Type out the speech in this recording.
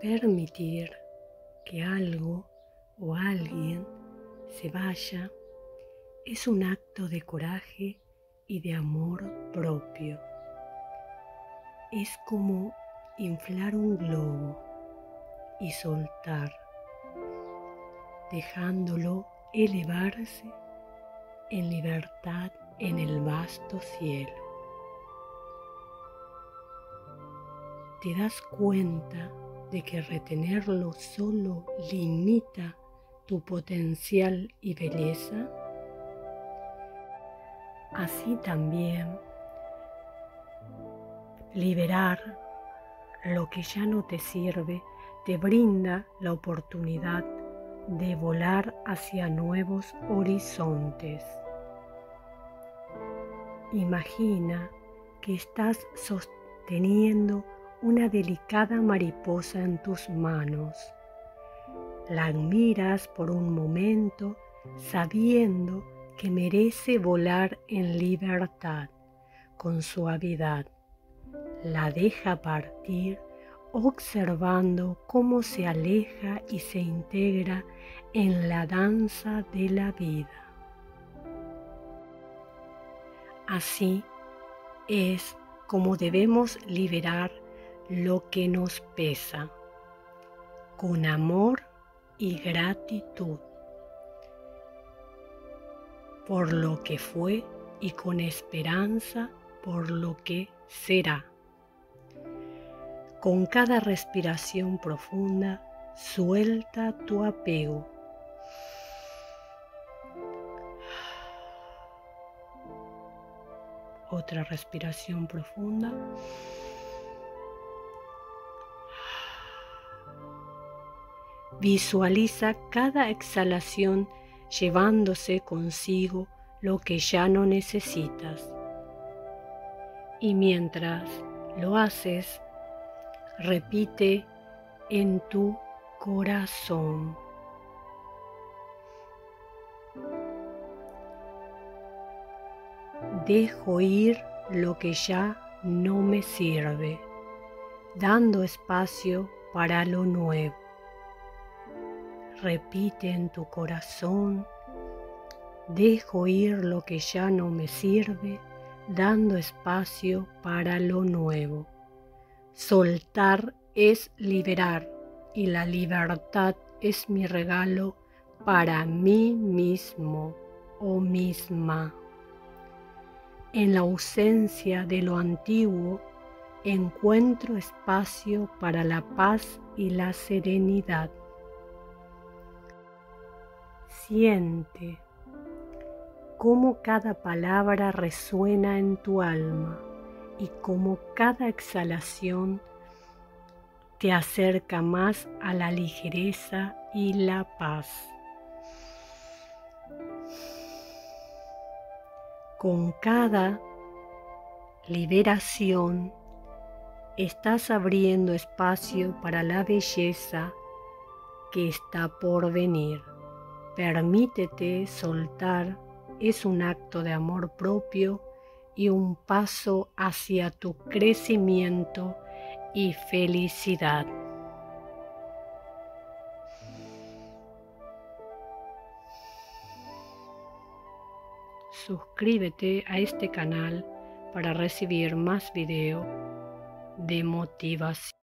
permitir que algo o alguien se vaya es un acto de coraje y de amor propio. Es como inflar un globo y soltar, dejándolo elevarse en libertad en el vasto cielo. ¿Te das cuenta de que retenerlo solo limita tu potencial y belleza? Así también, liberar lo que ya no te sirve te brinda la oportunidad de volar hacia nuevos horizontes. Imagina que estás sosteniendo una delicada mariposa en tus manos. La admiras por un momento sabiendo que merece volar en libertad, con suavidad. La deja partir observando cómo se aleja y se integra en la danza de la vida. Así es como debemos liberar lo que nos pesa, con amor y gratitud por lo que fue y con esperanza por lo que será. Con cada respiración profunda, suelta tu apego. Otra respiración profunda. Visualiza cada exhalación llevándose consigo lo que ya no necesitas. Y mientras lo haces, repite en tu corazón. Dejo ir lo que ya no me sirve, dando espacio para lo nuevo. Repite en tu corazón, dejo ir lo que ya no me sirve, dando espacio para lo nuevo. Soltar es liberar y la libertad es mi regalo para mí mismo o misma. En la ausencia de lo antiguo, encuentro espacio para la paz y la serenidad. Siente cómo cada palabra resuena en tu alma y cómo cada exhalación te acerca más a la ligereza y la paz. Con cada liberación estás abriendo espacio para la belleza que está por venir. Permítete soltar, es un acto de amor propio y un paso hacia tu crecimiento y felicidad. Suscríbete a este canal para recibir más videos de motivación.